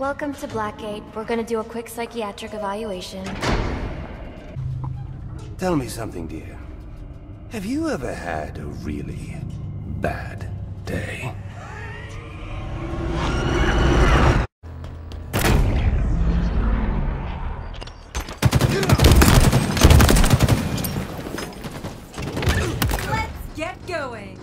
Welcome to Blackgate. We're gonna do a quick psychiatric evaluation. Tell me something, dear. Have you ever had a really bad day? Let's get going!